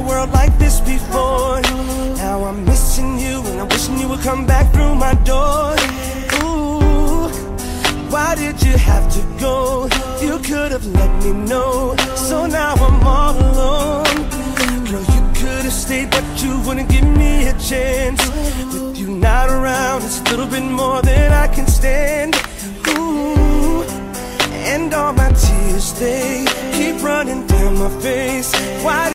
a world like this before. Now I'm missing you and I'm wishing you would come back through my door. Ooh, why did you have to go? You could have let me know. So now I'm all alone. Girl, you could have stayed, but you wouldn't give me a chance. With you not around, it's a little bit more than all my tears they keep running down my face. Why?